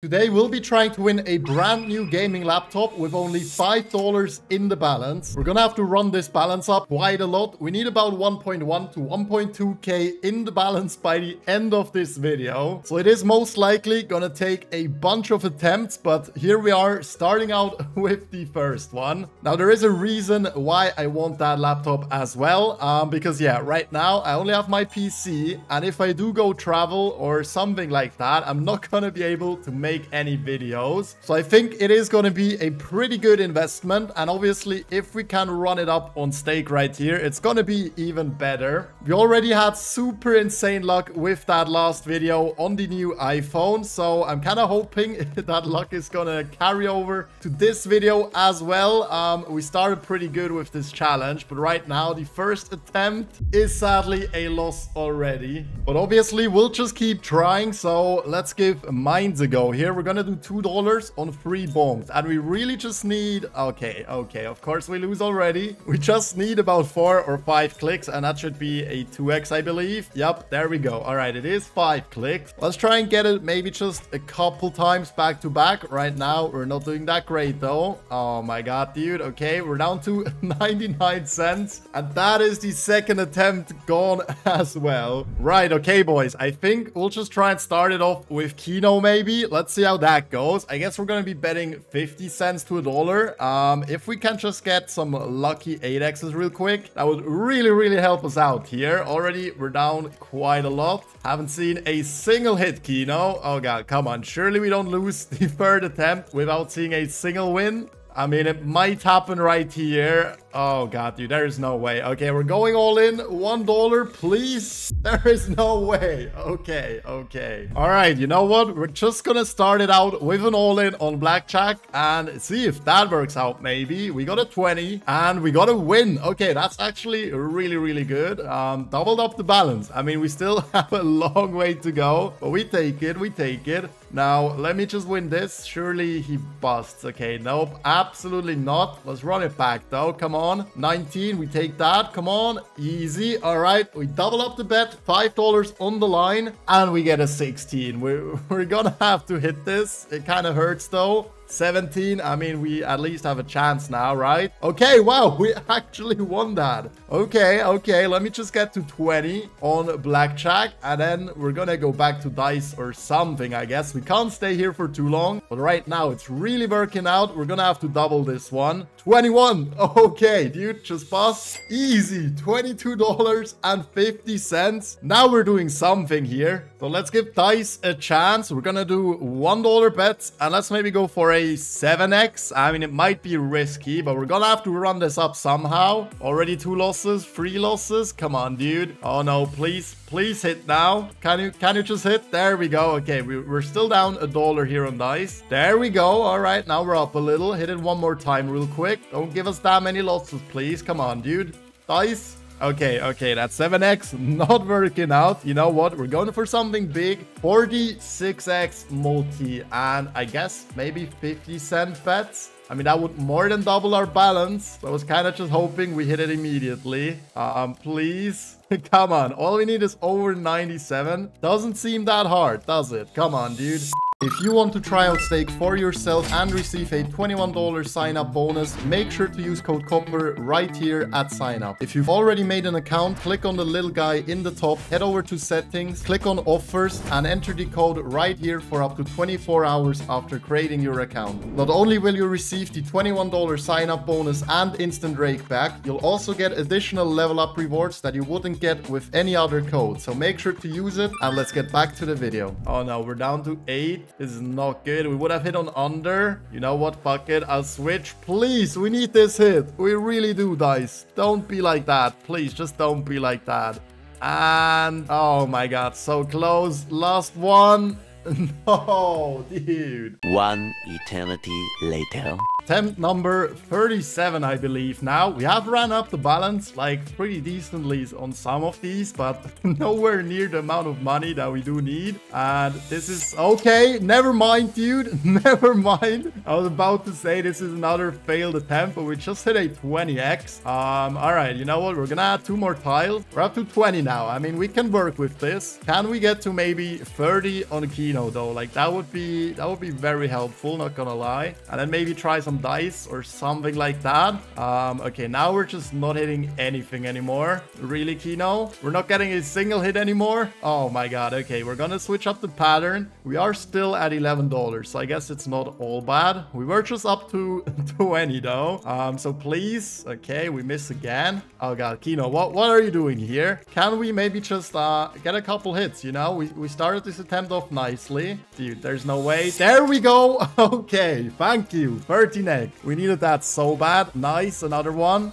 Today we'll be trying to win a brand new gaming laptop with only $5 in the balance. We're gonna have to run this balance up quite a lot. We need about 1.1 to 1.2k in the balance by the end of this video. So it is most likely gonna take a bunch of attempts, but here we are starting out with the first one. Now there is a reason why I want that laptop as well, um, because yeah, right now I only have my PC and if I do go travel or something like that, I'm not gonna be able to make make any videos. So I think it is going to be a pretty good investment. And obviously, if we can run it up on stake right here, it's going to be even better. We already had super insane luck with that last video on the new iPhone. So I'm kind of hoping that luck is going to carry over to this video as well. Um, we started pretty good with this challenge, but right now the first attempt is sadly a loss already. But obviously, we'll just keep trying. So let's give Mines a go here. Here, we're gonna do $2 on three bombs. And we really just need... Okay, okay. Of course, we lose already. We just need about four or five clicks. And that should be a 2x, I believe. Yep, there we go. All right, it is five clicks. Let's try and get it maybe just a couple times back to back. Right now, we're not doing that great, though. Oh, my God, dude. Okay, we're down to 99 cents. And that is the second attempt gone as well. Right, okay, boys. I think we'll just try and start it off with Keno, maybe. Let's let's see how that goes. I guess we're going to be betting 50 cents to a dollar. Um, if we can just get some lucky 8x's real quick, that would really, really help us out here. Already, we're down quite a lot. Haven't seen a single hit, Keno. Oh, God, come on. Surely we don't lose the third attempt without seeing a single win. I mean, it might happen right here. Oh, God, dude, there is no way. Okay, we're going all in. One dollar, please. There is no way. Okay, okay. All right, you know what? We're just gonna start it out with an all-in on blackjack and see if that works out, maybe. We got a 20 and we got a win. Okay, that's actually really, really good. Um, doubled up the balance. I mean, we still have a long way to go, but we take it. We take it. Now, let me just win this. Surely he busts. Okay, nope, absolutely not. Let's run it back, though. Come on on. 19, we take that. Come on. Easy. All right. We double up the bet. $5 on the line. And we get a 16. We're, we're gonna have to hit this. It kind of hurts though. 17. I mean, we at least have a chance now, right? Okay, wow, we actually won that. Okay, okay, let me just get to 20 on blackjack, and then we're gonna go back to dice or something, I guess. We can't stay here for too long, but right now it's really working out. We're gonna have to double this one. 21. Okay, dude, just pass. Easy. $22.50. Now we're doing something here. So let's give dice a chance. We're gonna do $1 bets, and let's maybe go for a a 7x. I mean, it might be risky, but we're gonna have to run this up somehow. Already two losses, three losses. Come on, dude. Oh no, please, please hit now. Can you, can you just hit? There we go. Okay, we, we're still down a dollar here on dice. There we go. All right, now we're up a little. Hit it one more time real quick. Don't give us that many losses, please. Come on, dude. Dice. Okay, okay, that's 7x not working out. You know what? We're going for something big. 46x multi and I guess maybe 50 cent bets. I mean, that would more than double our balance. I was kind of just hoping we hit it immediately. Um, please. Come on. All we need is over 97. Doesn't seem that hard, does it? Come on, dude. If you want to try out Stake for yourself and receive a $21 sign-up bonus, make sure to use code COPPER right here at sign-up. If you've already made an account, click on the little guy in the top, head over to settings, click on offers and enter the code right here for up to 24 hours after creating your account. Not only will you receive the $21 sign-up bonus and instant rake back, you'll also get additional level up rewards that you wouldn't get with any other code. So make sure to use it and let's get back to the video. Oh no, we're down to 8. This is not good. We would have hit on under. You know what? Fuck it. I'll switch. Please, we need this hit. We really do, dice. Don't be like that. Please, just don't be like that. And, oh my god, so close. Last one. no, dude. One eternity later. Attempt number 37, I believe. Now, we have ran up the balance like pretty decently on some of these, but nowhere near the amount of money that we do need. And this is okay. Never mind, dude. Never mind. I was about to say this is another failed attempt, but we just hit a 20x. Um, all right, you know what? We're gonna add two more tiles. We're up to 20 now. I mean, we can work with this. Can we get to maybe 30 on Keno though? Like that would be that would be very helpful, not gonna lie. And then maybe try some dice or something like that. Um, okay, now we're just not hitting anything anymore. Really, Keno? We're not getting a single hit anymore? Oh my god, okay, we're gonna switch up the pattern. We are still at $11, so I guess it's not all bad. We were just up to 20 though. Um, so please, okay, we miss again. Oh god, Keno, what, what are you doing here? Can we maybe just uh, get a couple hits, you know? We, we started this attempt off nicely. Dude, there's no way. There we go. Okay, thank you. 13 egg. We needed that so bad. Nice, another one.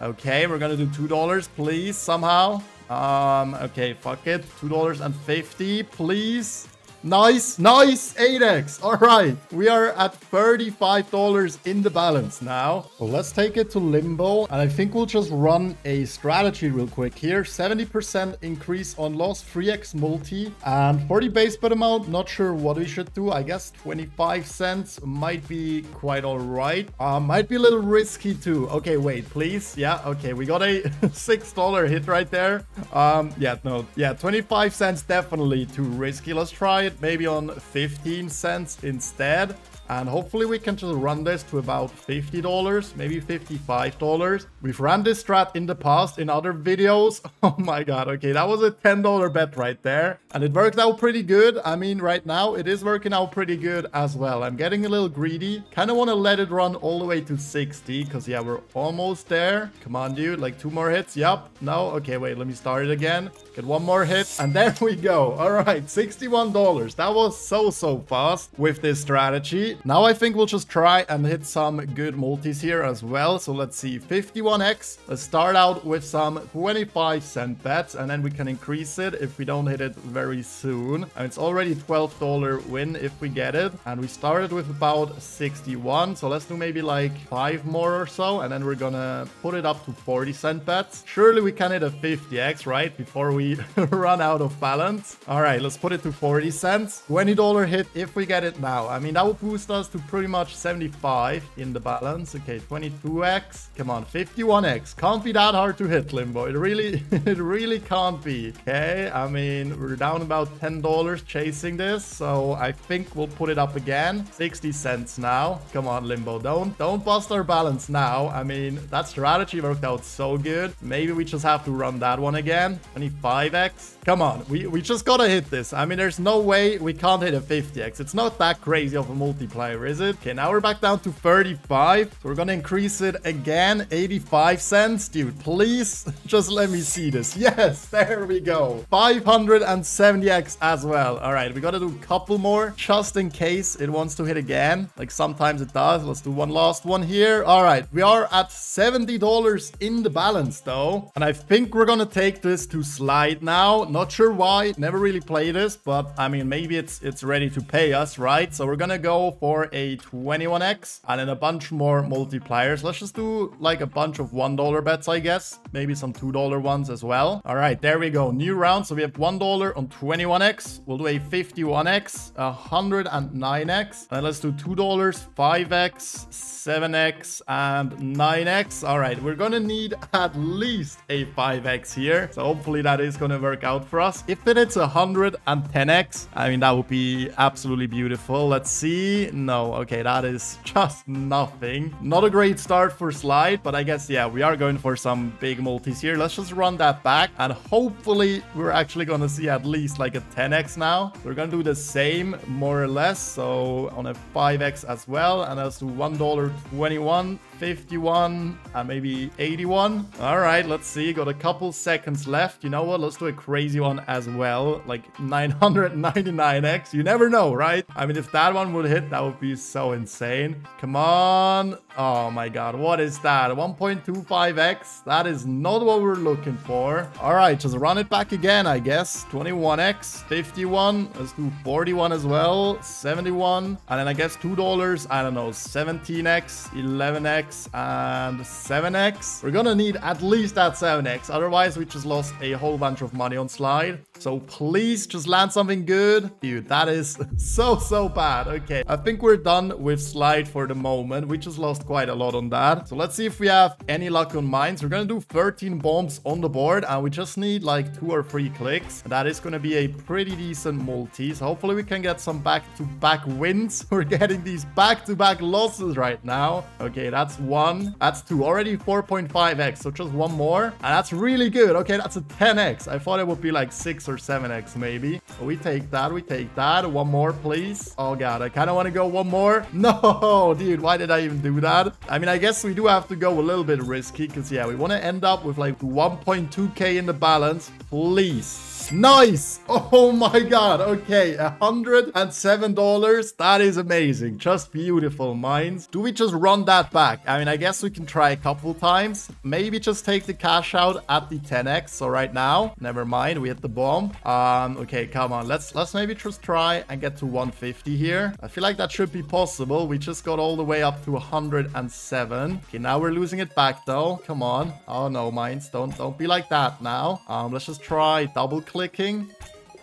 Okay, we're gonna do $2, please, somehow. Um, okay, fuck it. $2.50, please. Nice, nice, 8x. All right, we are at $35 in the balance now. Well, let's take it to Limbo. And I think we'll just run a strategy real quick here. 70% increase on loss, 3x multi. And for the base bet amount, not sure what we should do. I guess 25 cents might be quite all right. Uh, might be a little risky too. Okay, wait, please. Yeah, okay, we got a $6 hit right there. Um, yeah, no, yeah, 25 cents definitely too risky. Let's try it maybe on 15 cents instead. And hopefully we can just run this to about $50, maybe $55. We've run this strat in the past in other videos. Oh my god, okay, that was a $10 bet right there. And it worked out pretty good. I mean, right now it is working out pretty good as well. I'm getting a little greedy. Kind of want to let it run all the way to 60 because yeah, we're almost there. Come on, dude, like two more hits. Yup, no, okay, wait, let me start it again. Get one more hit and there we go. All right, $61. That was so, so fast with this strategy. Now I think we'll just try and hit some good multis here as well. So let's see, 51x. Let's start out with some 25 cent bets and then we can increase it if we don't hit it very soon. And it's already $12 win if we get it. And we started with about 61. So let's do maybe like five more or so. And then we're gonna put it up to 40 cent bets. Surely we can hit a 50x, right? Before we run out of balance. All right, let's put it to 40 cents. $20 hit if we get it now. I mean, that would boost us to pretty much 75 in the balance. Okay, 22x. Come on, 51x. Can't be that hard to hit, Limbo. It really, it really can't be. Okay, I mean, we're down about $10 chasing this. So I think we'll put it up again. 60 cents now. Come on, Limbo. Don't, don't bust our balance now. I mean, that strategy worked out so good. Maybe we just have to run that one again. 25x. Come on, we, we just gotta hit this. I mean, there's no way we can't hit a 50x. It's not that crazy of a multiplier, is it? Okay, now we're back down to 35. So we're gonna increase it again, 85 cents. Dude, please just let me see this. Yes, there we go. 570x as well. All right, we gotta do a couple more just in case it wants to hit again. Like sometimes it does. Let's do one last one here. All right, we are at $70 in the balance though. And I think we're gonna take this to slide now. Not sure why, never really played this, but I mean, maybe it's it's ready to pay us, right? So we're gonna go for a 21x and then a bunch more multipliers. Let's just do like a bunch of $1 bets, I guess. Maybe some $2 ones as well. All right, there we go. New round. So we have $1 on 21x. We'll do a 51x, 109x. And let's do $2, 5x, 7x, and 9x. All right, we're gonna need at least a 5x here. So hopefully that is gonna work out for us. If it hits 110x, I mean, that would be absolutely beautiful. Let's see. No, okay, that is just nothing. Not a great start for Slide, but I guess, yeah, we are going for some big multis here. Let's just run that back, and hopefully we're actually going to see at least like a 10x now. We're going to do the same, more or less, so on a 5x as well, and do $1.21 51 and maybe 81 all right let's see. Got a couple seconds left. You know what? Let's do a crazy one as well. Like 999x you never know right? I mean if that one would hit that would be so insane. Come on Oh my god, what is that? 1.25x? That is not what we're looking for. All right, just run it back again, I guess. 21x, 51. Let's do 41 as well. 71. And then I guess $2. I don't know, 17x, 11x, and 7x. We're gonna need at least that 7x. Otherwise, we just lost a whole bunch of money on slide. So please just land something good. Dude, that is so, so bad. Okay, I think we're done with slide for the moment. We just lost quite a lot on that. So let's see if we have any luck on mines. We're gonna do 13 bombs on the board and we just need like two or three clicks. That is gonna be a pretty decent multi. So hopefully we can get some back-to-back -back wins. We're getting these back-to-back -back losses right now. Okay, that's one. That's two. Already 4.5x. So just one more. And that's really good. Okay, that's a 10x. I thought it would be like 6 or 7x maybe. We take that. We take that. One more, please. Oh god, I kind of want to go one more. No, dude, why did I even do that? I mean, I guess we do have to go a little bit risky because, yeah, we want to end up with like 1.2k in the balance. Please. Nice. Oh my god. Okay, $107. That is amazing. Just beautiful mines. Do we just run that back? I mean, I guess we can try a couple times. Maybe just take the cash out at the 10x. So right now, never mind. We hit the bomb. Um, okay, come on. Let's let's maybe just try and get to 150 here. I feel like that should be possible. We just got all the way up to 107. Okay, now we're losing it back though. Come on. Oh no, mines. Don't don't be like that now. Um, let's just try double click clicking.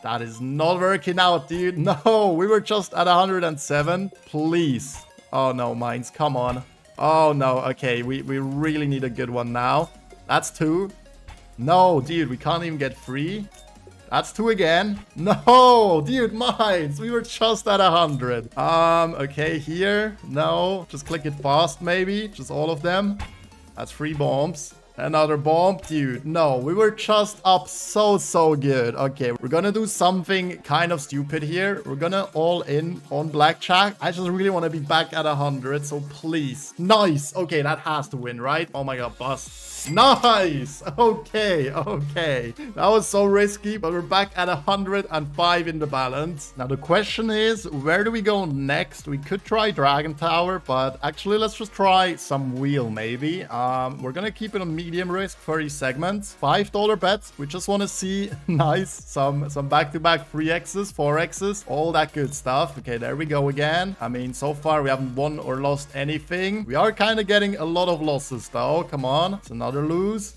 That is not working out, dude. No, we were just at 107. Please. Oh, no, mines. Come on. Oh, no. Okay, we, we really need a good one now. That's two. No, dude, we can't even get three. That's two again. No, dude, mines. We were just at 100. Um, okay, here. No, just click it fast, maybe. Just all of them. That's three bombs. Another bomb? Dude, no. We were just up so, so good. Okay, we're gonna do something kind of stupid here. We're gonna all in on blackjack. I just really want to be back at 100, so please. Nice. Okay, that has to win, right? Oh my god, bust. Nice. Okay, okay. That was so risky, but we're back at 105 in the balance. Now, the question is, where do we go next? We could try Dragon Tower, but actually, let's just try some wheel, maybe. Um, we're gonna keep it on medium risk, 30 segments. $5 bets. We just want to see, nice, some some back-to-back 3x's, 4x's, all that good stuff. Okay, there we go again. I mean, so far, we haven't won or lost anything. We are kind of getting a lot of losses, though. Come on. It's another lose.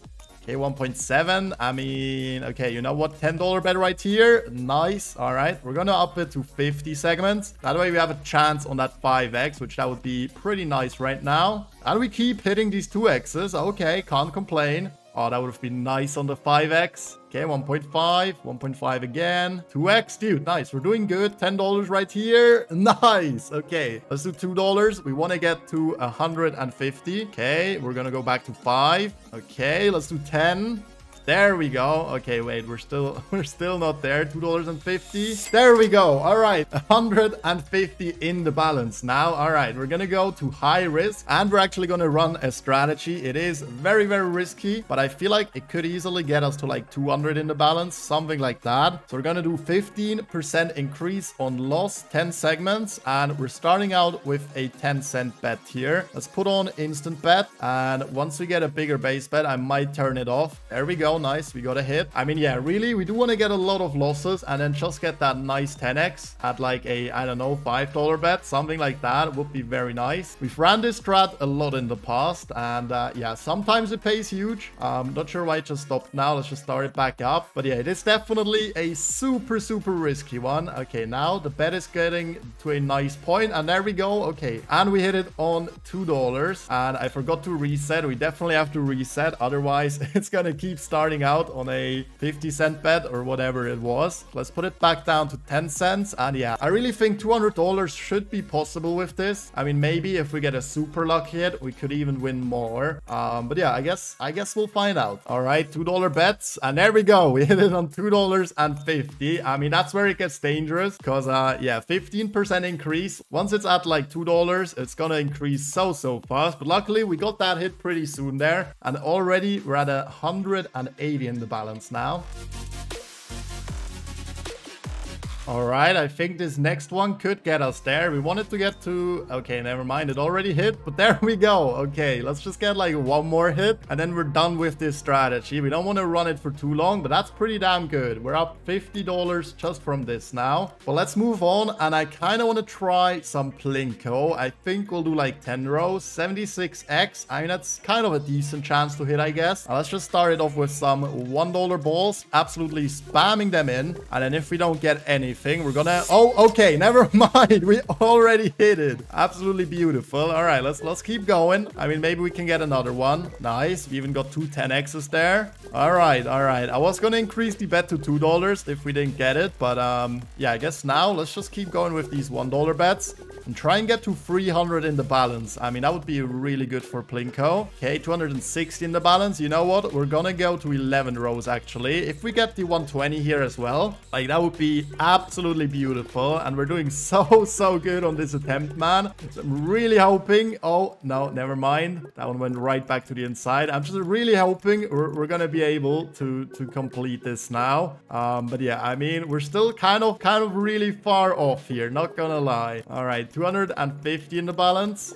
Okay, 1.7. I mean, okay, you know what? $10 bet right here. Nice. All right. We're going to up it to 50 segments. That way we have a chance on that 5x, which that would be pretty nice right now. And we keep hitting these 2x's. Okay, can't complain. Oh, that would have been nice on the 5x. Okay, 1.5, 1.5 again. 2x, dude, nice. We're doing good. $10 right here. Nice. Okay, let's do $2. We want to get to 150. Okay, we're going to go back to 5. Okay, let's do 10. There we go. Okay, wait, we're still we're still not there. $2.50. There we go. All right, 150 in the balance now. All right, we're gonna go to high risk and we're actually gonna run a strategy. It is very, very risky, but I feel like it could easily get us to like 200 in the balance, something like that. So we're gonna do 15% increase on loss, 10 segments, and we're starting out with a 10 cent bet here. Let's put on instant bet, and once we get a bigger base bet, I might turn it off. There we go nice. We got a hit. I mean, yeah, really, we do want to get a lot of losses and then just get that nice 10x at like a, I don't know, $5 bet. Something like that would be very nice. We've ran this strat a lot in the past and uh, yeah, sometimes it pays huge. I'm um, not sure why it just stopped now. Let's just start it back up. But yeah, it is definitely a super, super risky one. Okay, now the bet is getting to a nice point and there we go. Okay, and we hit it on $2 and I forgot to reset. We definitely have to reset. Otherwise, it's going to keep starting starting out on a 50 cent bet or whatever it was. Let's put it back down to 10 cents. And yeah, I really think $200 should be possible with this. I mean, maybe if we get a super luck hit, we could even win more. Um, but yeah, I guess I guess we'll find out. All right, $2 bets. And there we go. We hit it on $2.50. I mean, that's where it gets dangerous because, uh, yeah, 15% increase. Once it's at like $2, it's going to increase so, so fast. But luckily, we got that hit pretty soon there. And already we're at a 100 and 80 in the balance now. All right, I think this next one could get us there. We wanted to get to... Okay, never mind. It already hit, but there we go. Okay, let's just get like one more hit, and then we're done with this strategy. We don't want to run it for too long, but that's pretty damn good. We're up $50 just from this now. But let's move on, and I kind of want to try some Plinko. I think we'll do like 10 rows, 76x. I mean, that's kind of a decent chance to hit, I guess. Now, let's just start it off with some $1 balls, absolutely spamming them in. And then if we don't get anything, we're gonna... Oh, okay, never mind. We already hit it. Absolutely beautiful. All right, let's let's keep going. I mean, maybe we can get another one. Nice. We even got two 10x's there. All right, all right. I was gonna increase the bet to $2 if we didn't get it. But um, yeah, I guess now let's just keep going with these $1 bets and try and get to 300 in the balance. I mean, that would be really good for Plinko. Okay, 260 in the balance. You know what? We're gonna go to 11 rows, actually. If we get the 120 here as well, like, that would be absolutely beautiful. And we're doing so, so good on this attempt, man. So I'm really hoping... Oh, no, never mind. That one went right back to the inside. I'm just really hoping we're, we're gonna be able to, to complete this now. Um, but yeah, I mean, we're still kind of, kind of really far off here. Not gonna lie. All right, 250 in the balance.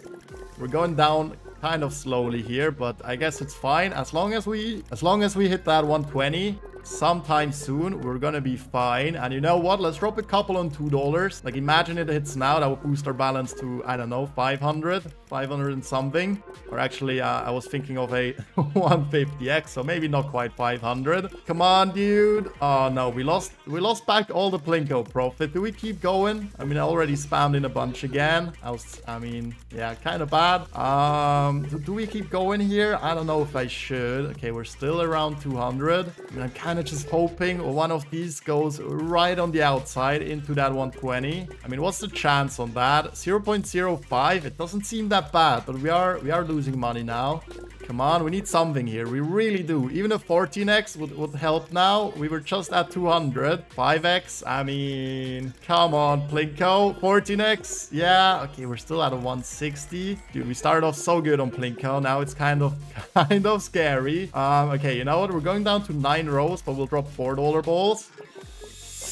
We're going down kind of slowly here, but I guess it's fine. As long as we as long as we hit that 120, sometime soon. We're gonna be fine. And you know what? Let's drop a couple on $2. Like, imagine it hits now. That would boost our balance to, I don't know, 500? 500 and something. Or actually, uh, I was thinking of a 150x, so maybe not quite 500. Come on, dude. Oh, no. We lost we lost back all the Plinko profit. Do we keep going? I mean, I already spammed in a bunch again. I was, I mean, yeah, kind of bad. Um, do we keep going here? I don't know if I should. Okay, we're still around 200. I mean, I'm kind of just hoping one of these goes right on the outside into that 120. I mean, what's the chance on that? 0.05. It doesn't seem that bad, but we are we are losing money now. Come on, we need something here. We really do. Even a 14x would, would help now. We were just at 200. 5x, I mean, come on, Plinko. 14x, yeah. Okay, we're still at a 160. Dude, we started off so good on Plinko. Now it's kind of, kind of scary. Um, okay, you know what? We're going down to nine rows, but we'll drop $4 balls.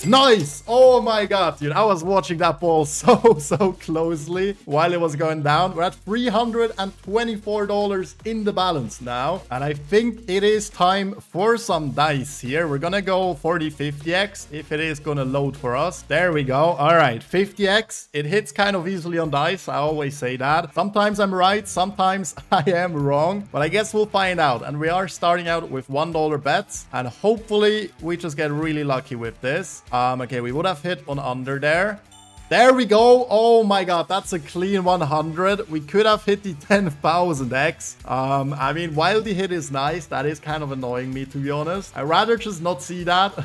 Nice! Oh my god, dude. I was watching that ball so, so closely while it was going down. We're at $324 in the balance now. And I think it is time for some dice here. We're gonna go for the 50x if it is gonna load for us. There we go. All right, 50x. It hits kind of easily on dice. I always say that. Sometimes I'm right, sometimes I am wrong. But I guess we'll find out. And we are starting out with $1 bets. And hopefully we just get really lucky with this. Um, okay, we would have hit on under there. There we go. Oh my god, that's a clean 100. We could have hit the 10,000x. Um, I mean, while the hit is nice, that is kind of annoying me, to be honest. I'd rather just not see that.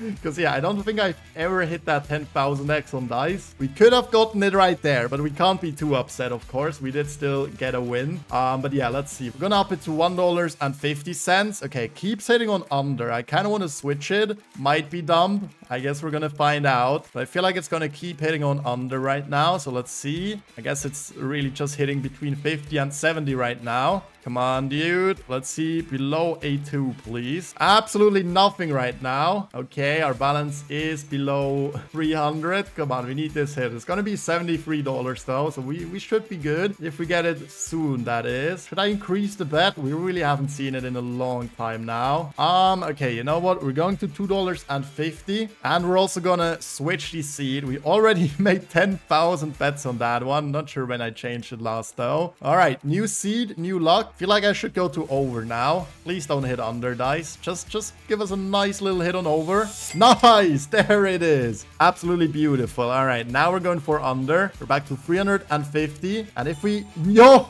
Because, yeah, I don't think I've ever hit that 10,000x on dice. We could have gotten it right there, but we can't be too upset, of course. We did still get a win. Um, but yeah, let's see. We're gonna up it to $1.50. Okay, keeps hitting on under. I kind of want to switch it. Might be dumb. I guess we're gonna find out. But I feel like it's gonna keep hitting hitting on under right now. So let's see. I guess it's really just hitting between 50 and 70 right now. Come on, dude. Let's see. Below A2, please. Absolutely nothing right now. Okay, our balance is below 300. Come on, we need this hit. It's gonna be $73 though, so we, we should be good. If we get it soon, that is. Should I increase the bet? We really haven't seen it in a long time now. Um, okay, you know what? We're going to $2.50. And we're also gonna switch the seed. We already made 10,000 bets on that one. Not sure when I changed it last though. All right, new seed, new luck feel like I should go to over now. Please don't hit under dice. Just, just give us a nice little hit on over. Nice! There it is. Absolutely beautiful. All right, now we're going for under. We're back to 350. And if we... Yo!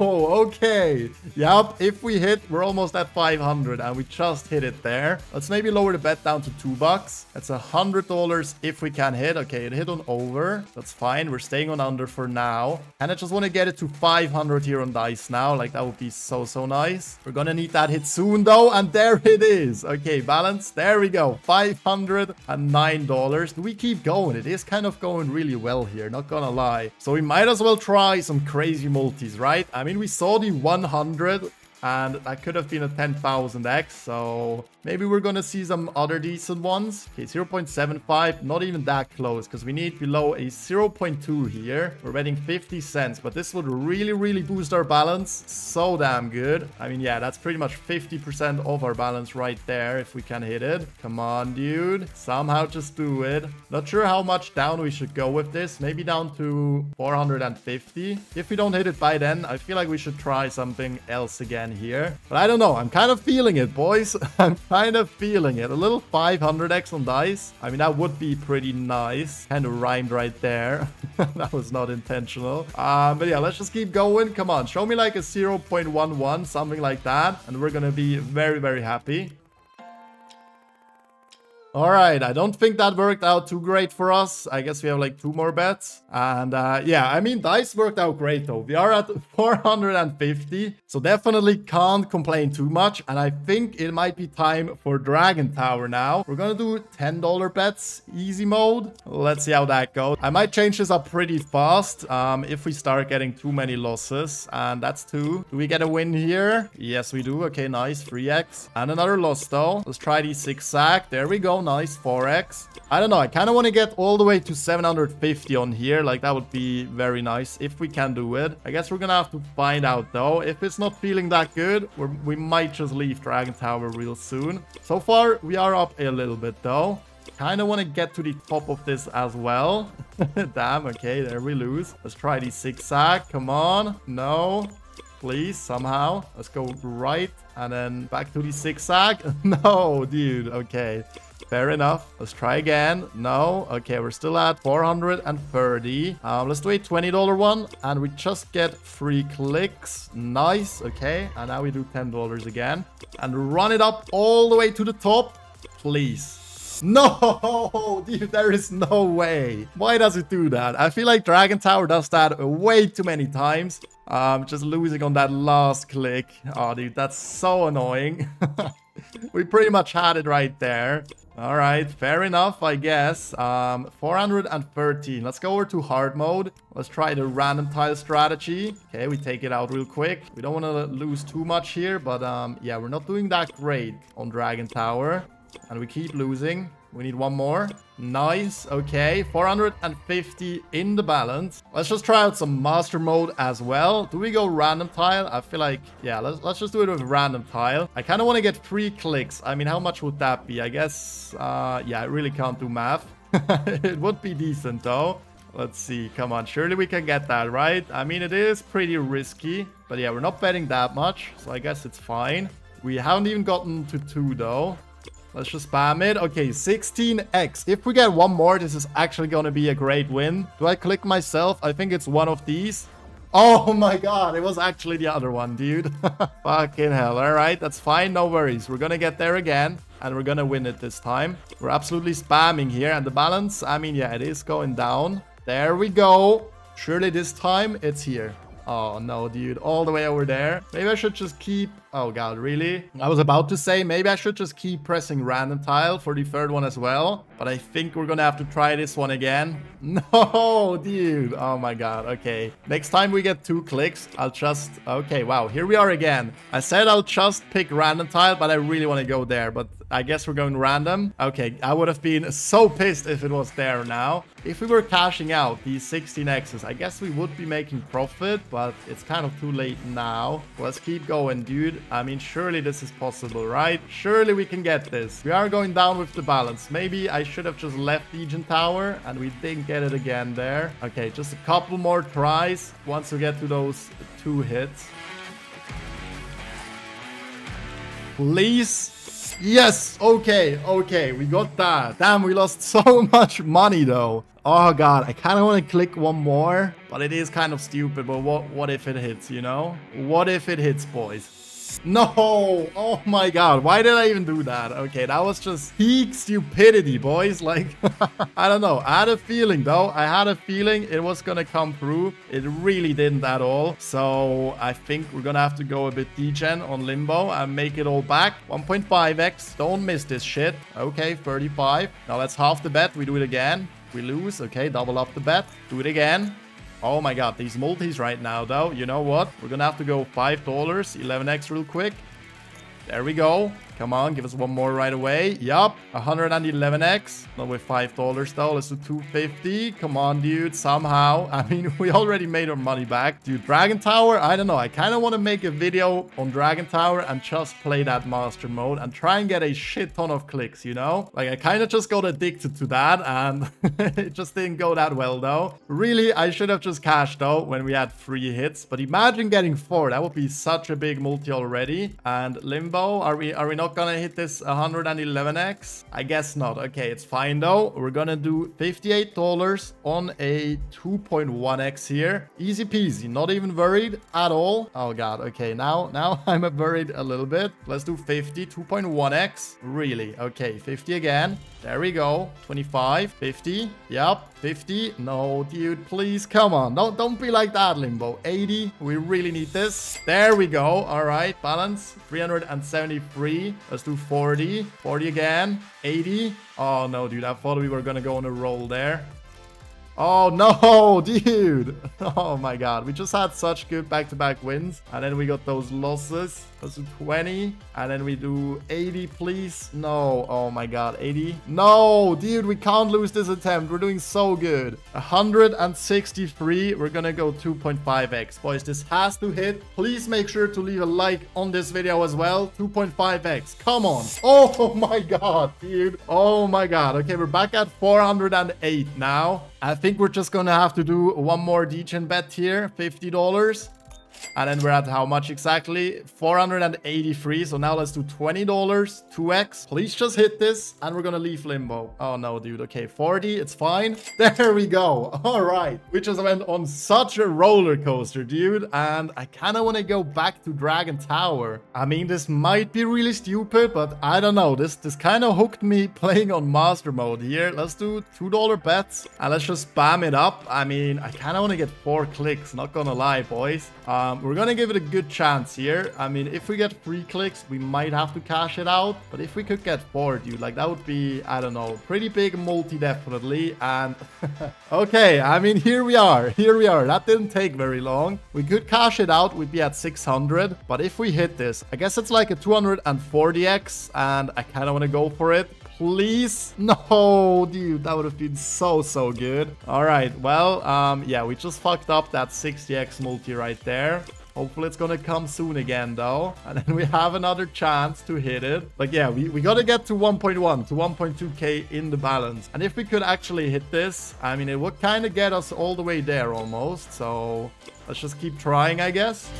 Okay. Yep, if we hit, we're almost at 500. And we just hit it there. Let's maybe lower the bet down to 2 bucks. That's a $100 if we can hit. Okay, it hit on over. That's fine. We're staying on under for now. And I just want to get it to 500 here on dice now. Like, that would be so, so nice. We're gonna need that hit soon, though. And there it is. Okay, balance. There we go. $509. Do we keep going? It is kind of going really well here, not gonna lie. So we might as well try some crazy multis, right? I mean, we saw the 100 and that could have been a 10,000x. So maybe we're to see some other decent ones. Okay, 0.75, not even that close because we need below a 0.2 here. We're betting 50 cents, but this would really, really boost our balance. So damn good. I mean, yeah, that's pretty much 50% of our balance right there if we can hit it. Come on, dude. Somehow just do it. Not sure how much down we should go with this. Maybe down to 450. If we don't hit it by then, I feel like we should try something else again here. But I don't know. I'm kind of feeling it, boys. I'm kind of feeling it. A little 500x on dice. I mean, that would be pretty nice. Kind of rhymed right there. that was not intentional. Um, but yeah, let's just keep going. Come on, show me like a 0.11, something like that. And we're going to be very, very happy. All right, I don't think that worked out too great for us. I guess we have like two more bets. And uh, yeah, I mean, dice worked out great though. We are at 450, so definitely can't complain too much. And I think it might be time for Dragon Tower now. We're gonna do $10 bets, easy mode. Let's see how that goes. I might change this up pretty fast um, if we start getting too many losses. And that's two. Do we get a win here? Yes, we do. Okay, nice. 3x. And another loss though. Let's try the zigzag. There we go nice 4x. I don't know. I kind of want to get all the way to 750 on here. Like, that would be very nice if we can do it. I guess we're going to have to find out, though. If it's not feeling that good, we might just leave Dragon Tower real soon. So far, we are up a little bit, though. Kind of want to get to the top of this as well. Damn, okay, there we lose. Let's try the zigzag. Come on. No please, somehow. Let's go right and then back to the zigzag. no, dude. Okay. Fair enough. Let's try again. No. Okay, we're still at 430. Um, let's do a $20 one. And we just get free clicks. Nice. Okay. And now we do $10 again. And run it up all the way to the top. Please. No, dude, there is no way. Why does it do that? I feel like Dragon Tower does that way too many times. Um, just losing on that last click. Oh, dude, that's so annoying. we pretty much had it right there. All right, fair enough, I guess. Um, 413. Let's go over to hard mode. Let's try the random tile strategy. Okay, we take it out real quick. We don't want to lose too much here, but um, yeah, we're not doing that great on Dragon Tower. And we keep losing. We need one more. Nice. Okay. 450 in the balance. Let's just try out some master mode as well. Do we go random tile? I feel like, yeah, let's, let's just do it with random tile. I kind of want to get three clicks. I mean, how much would that be? I guess, uh, yeah, I really can't do math. it would be decent though. Let's see. Come on. Surely we can get that, right? I mean, it is pretty risky. But yeah, we're not betting that much. So I guess it's fine. We haven't even gotten to two though. Let's just spam it. Okay, 16x. If we get one more, this is actually going to be a great win. Do I click myself? I think it's one of these. Oh my god, it was actually the other one, dude. Fucking hell. All right, that's fine. No worries. We're going to get there again. And we're going to win it this time. We're absolutely spamming here. And the balance, I mean, yeah, it is going down. There we go. Surely this time, it's here. Oh no, dude, all the way over there. Maybe I should just keep... Oh god, really? I was about to say, maybe I should just keep pressing random tile for the third one as well. But I think we're gonna have to try this one again. No, dude. Oh my god, okay. Next time we get two clicks, I'll just... Okay, wow, here we are again. I said I'll just pick random tile, but I really want to go there. But I guess we're going random. Okay, I would have been so pissed if it was there now. If we were cashing out these 16x's, I guess we would be making profit, but it's kind of too late now. Let's keep going, dude. I mean, surely this is possible, right? Surely we can get this. We are going down with the balance. Maybe I should have just left Legion Tower, and we didn't get it again there. Okay, just a couple more tries once we get to those two hits. Please Yes, okay, okay, we got that. Damn, we lost so much money though. Oh god, I kind of want to click one more, but it is kind of stupid. But what, what if it hits, you know? What if it hits, boys? No! Oh my god, why did I even do that? Okay, that was just peak stupidity, boys. Like, I don't know. I had a feeling, though. I had a feeling it was gonna come through. It really didn't at all. So, I think we're gonna have to go a bit degen on Limbo and make it all back. 1.5x. Don't miss this shit. Okay, 35. Now, that's half the bet. We do it again. We lose. Okay, double up the bet. Do it again. Oh my god, these multis right now, though. You know what? We're gonna have to go $5, 11x real quick. There we go. Come on, give us one more right away. Yup, 111x. Not with $5 though. Let's do 250. Come on, dude. Somehow. I mean, we already made our money back. Dude, Dragon Tower, I don't know. I kind of want to make a video on Dragon Tower and just play that master mode and try and get a shit ton of clicks, you know? Like, I kind of just got addicted to that and it just didn't go that well though. Really, I should have just cashed though when we had three hits. But imagine getting four. That would be such a big multi already. And Limbo, are we, are we not not gonna hit this 111x? I guess not. Okay, it's fine though. We're gonna do $58 on a 2.1x here. Easy peasy, not even worried at all. Oh god, okay, now, now I'm worried a little bit. Let's do 50, 2.1x. Really? Okay, 50 again. There we go. 25, 50. Yep, 50. No, dude, please, come on. Don't, don't be like that, Limbo. 80. We really need this. There we go. All right, balance. 373. Let's do 40. 40 again. 80. Oh, no, dude. I thought we were going to go on a roll there. Oh, no, dude. Oh, my God. We just had such good back-to-back -back wins. And then we got those losses. Let's 20. And then we do 80, please. No. Oh my god. 80. No, dude, we can't lose this attempt. We're doing so good. 163. We're gonna go 2.5x. Boys, this has to hit. Please make sure to leave a like on this video as well. 2.5x. Come on. Oh my god, dude. Oh my god. Okay, we're back at 408 now. I think we're just gonna have to do one more degen bet here. $50. And then we're at how much exactly? 483. So now let's do $20, 2x. Please just hit this and we're gonna leave limbo. Oh no, dude. Okay, 40. It's fine. There we go. All right. We just went on such a roller coaster, dude. And I kind of want to go back to Dragon Tower. I mean, this might be really stupid, but I don't know. This, this kind of hooked me playing on master mode here. Let's do $2 bets and let's just spam it up. I mean, I kind of want to get four clicks. Not gonna lie, boys. Um, Um, we're gonna give it a good chance here. I mean, if we get three clicks, we might have to cash it out. But if we could get four, dude, like that would be, I don't know, pretty big multi definitely. And okay, I mean, here we are. Here we are. That didn't take very long. We could cash it out. We'd be at 600. But if we hit this, I guess it's like a 240x. And I kind of want to go for it please? No, dude, that would have been so, so good. All right, well, um, yeah, we just fucked up that 60x multi right there. Hopefully it's gonna come soon again though. And then we have another chance to hit it. But yeah, we, we gotta get to 1.1 to 1.2k in the balance. And if we could actually hit this, I mean it would kind of get us all the way there almost. So let's just keep trying I guess.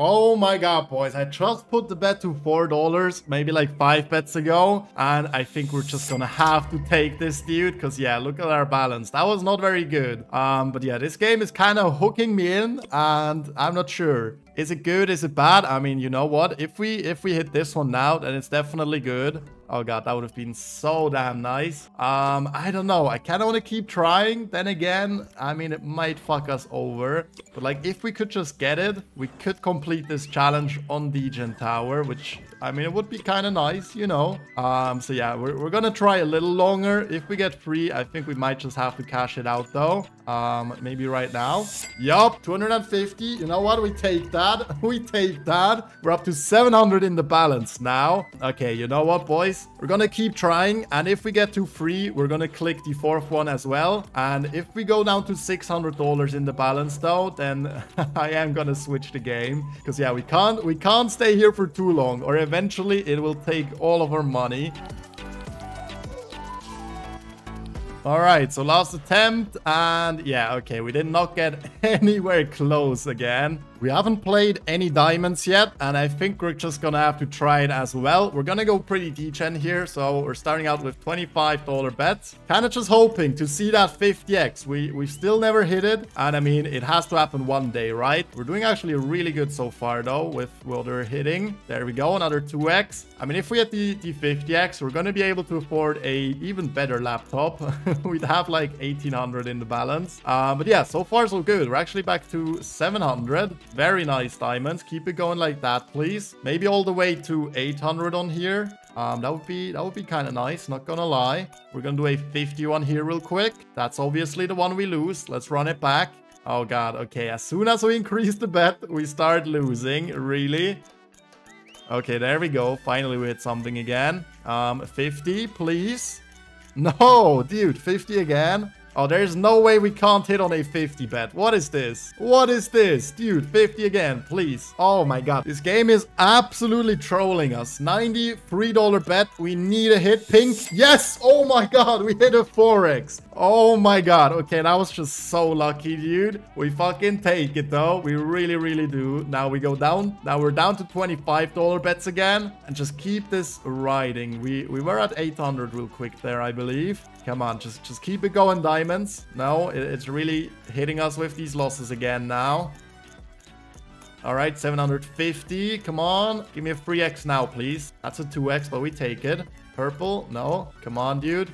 Oh my god, boys. I just put the bet to $4, maybe like five bets ago. And I think we're just gonna have to take this, dude. Because, yeah, look at our balance. That was not very good. Um, But yeah, this game is kind of hooking me in. And I'm not sure. Is it good? Is it bad? I mean, you know what? If we if we hit this one now, then it's definitely good. Oh god, that would have been so damn nice. Um, I don't know. I kind of want to keep trying. Then again, I mean, it might fuck us over. But like, if we could just get it, we could complete this challenge on the Gen Tower, which, I mean, it would be kind of nice, you know. Um, so yeah, we're, we're gonna try a little longer. If we get free, I think we might just have to cash it out though. Um, maybe right now. Yup, 250. You know what? We take that. We take that. We're up to 700 in the balance now. Okay, you know what, boys? We're gonna keep trying. And if we get to free, we're gonna click the fourth one as well. And if we go down to $600 in the balance though, then I am gonna switch the game. Because yeah, we can't, we can't stay here for too long or eventually it will take all of our money. All right, so last attempt, and yeah, okay, we did not get anywhere close again. We haven't played any diamonds yet, and I think we're just gonna have to try it as well. We're gonna go pretty degen here, so we're starting out with $25 bets. Kinda just hoping to see that 50x. We, we still never hit it, and I mean, it has to happen one day, right? We're doing actually really good so far, though, with what we're hitting. There we go, another 2x. I mean, if we hit the, the 50x, we're gonna be able to afford a even better laptop. We'd have like 1800 in the balance. Uh, but yeah, so far so good. We're actually back to 700. Very nice diamonds. Keep it going like that, please. Maybe all the way to 800 on here. Um, that would be that would be kind of nice, not gonna lie. We're gonna do a 51 here real quick. That's obviously the one we lose. Let's run it back. Oh god, okay. As soon as we increase the bet, we start losing. Really? Okay, there we go. Finally, we hit something again. Um, 50, please. No, dude, 50 again. Oh, there's no way we can't hit on a 50 bet. What is this? What is this? Dude, 50 again, please. Oh my god. This game is absolutely trolling us. $93 bet. We need a hit. Pink. Yes! Oh my god, we hit a 4x. Oh my god. Okay, that was just so lucky, dude. We fucking take it, though. We really, really do. Now we go down. Now we're down to $25 bets again. And just keep this riding. We, we were at 800 real quick there, I believe. Come on, just, just keep it going, diamonds. No, it, it's really hitting us with these losses again now. All right, 750. Come on. Give me a 3x now, please. That's a 2x, but we take it. Purple. No. Come on, dude.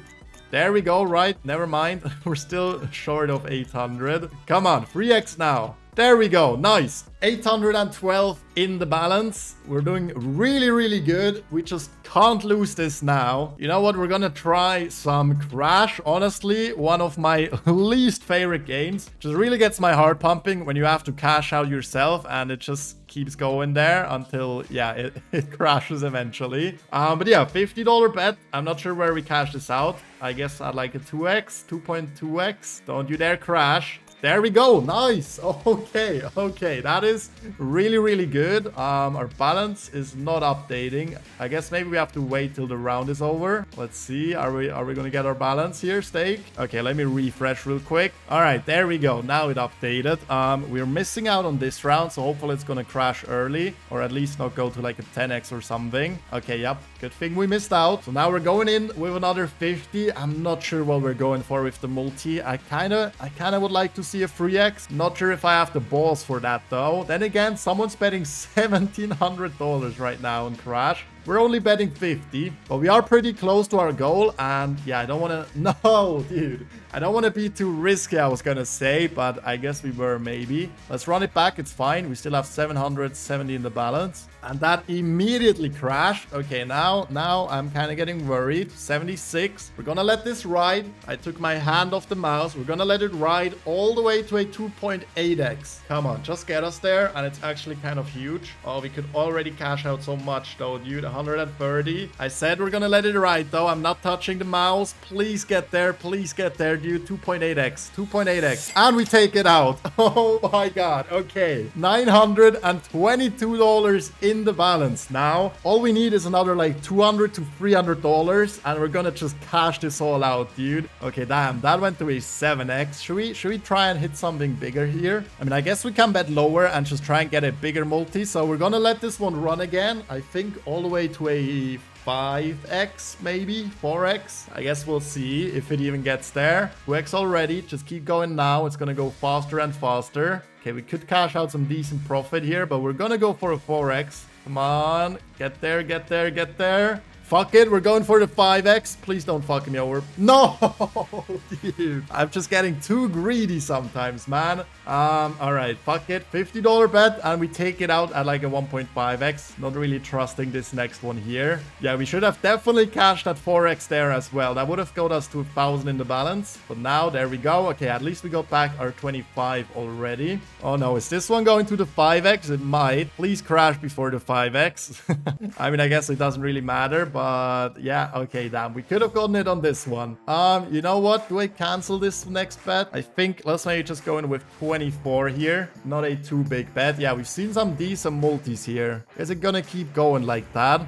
There we go, right? Never mind. We're still short of 800. Come on, 3x now. There we go. Nice. 812 in the balance. We're doing really, really good. We just can't lose this now. You know what? We're gonna try some Crash. Honestly, one of my least favorite games. Just really gets my heart pumping when you have to cash out yourself and it just keeps going there until, yeah, it, it crashes eventually. Um, but yeah, $50 bet. I'm not sure where we cash this out. I guess I'd like a 2x, 2.2x. Don't you dare crash. There we go. Nice. Okay. Okay. That is really, really good. Um, our balance is not updating. I guess maybe we have to wait till the round is over. Let's see. Are we are we going to get our balance here, Stake? Okay. Let me refresh real quick. All right. There we go. Now it updated. Um, we're missing out on this round. So hopefully it's going to crash early or at least not go to like a 10x or something. Okay. Yep. Good thing we missed out. So now we're going in with another 50. I'm not sure what we're going for with the multi. I kind of I kind of would like to see a 3x. Not sure if I have the balls for that though. Then again, someone's betting $1,700 right now on Crash. We're only betting 50, but we are pretty close to our goal. And yeah, I don't want to... No, dude. I don't want to be too risky, I was going to say, but I guess we were maybe. Let's run it back. It's fine. We still have 770 in the balance. And that immediately crashed. Okay, now, now I'm kind of getting worried. 76. We're going to let this ride. I took my hand off the mouse. We're going to let it ride all the way to a 2.8x. Come on, just get us there. And it's actually kind of huge. Oh, we could already cash out so much though, dude. 130. I said we're gonna let it ride though. I'm not touching the mouse. Please get there. Please get there, dude. 2.8x. 2.8x. And we take it out. Oh my god. Okay. $922 in the balance. Now, all we need is another like 200 to $300 and we're gonna just cash this all out, dude. Okay, damn. That went to a 7x. Should we, should we try and hit something bigger here? I mean, I guess we can bet lower and just try and get a bigger multi. So we're gonna let this one run again. I think all the way to a 5x maybe 4x i guess we'll see if it even gets there. 2x already just keep going now. It's gonna go faster and faster. Okay we could cash out some decent profit here but we're gonna go for a 4x come on get there get there get there Fuck it, we're going for the 5x. Please don't fuck me over. No, dude. I'm just getting too greedy sometimes, man. Um, all right, fuck it. $50 bet, and we take it out at like a 1.5x. Not really trusting this next one here. Yeah, we should have definitely cashed that 4x there as well. That would have got us to 1,000 in the balance. But now, there we go. Okay, at least we got back our 25 already. Oh no, is this one going to the 5x? It might. Please crash before the 5x. I mean, I guess it doesn't really matter, but yeah, okay, damn. We could have gotten it on this one. Um, you know what? Do I cancel this next bet? I think let's maybe just go in with 24 here. Not a too big bet. Yeah, we've seen some decent multis here. Is it gonna keep going like that?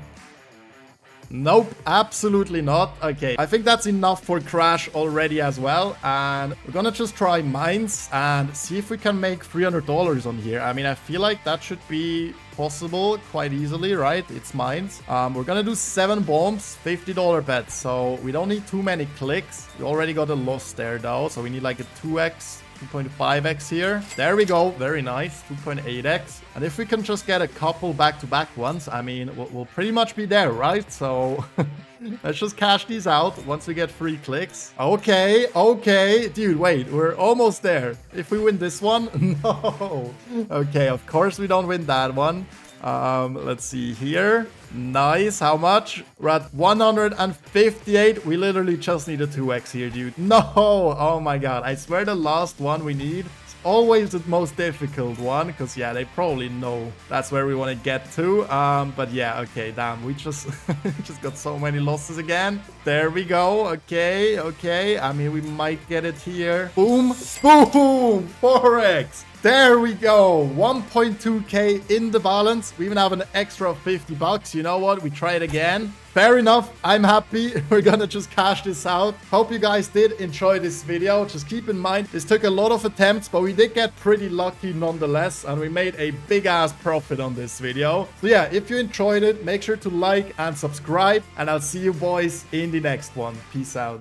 Nope, absolutely not. Okay, I think that's enough for Crash already as well. And we're gonna just try Mines and see if we can make $300 on here. I mean, I feel like that should be possible quite easily, right? It's Mines. Um, we're gonna do seven bombs, $50 bet. So we don't need too many clicks. We already got a loss there though. So we need like a 2x 2.5x here. There we go. Very nice. 2.8x. And if we can just get a couple back-to-back -back ones, I mean, we'll, we'll, pretty much be there, right? So let's just cash these out once we get three clicks. Okay, okay. Dude, wait. We're almost there. If we win this one? No. Okay, of course we don't win that one. Um, let's see here. Nice. How much? We're at 158. We literally just need a 2x here, dude. No. Oh my god. I swear the last one we need is always the most difficult one because yeah they probably know that's where we want to get to um but yeah okay damn we just just got so many losses again there we go okay okay i mean we might get it here boom boom 4x there we go. 1.2k in the balance. We even have an extra 50 bucks. You know what? We try it again. Fair enough. I'm happy. We're gonna just cash this out. Hope you guys did enjoy this video. Just keep in mind, this took a lot of attempts, but we did get pretty lucky nonetheless. And we made a big ass profit on this video. So yeah, if you enjoyed it, make sure to like and subscribe. And I'll see you boys in the next one. Peace out.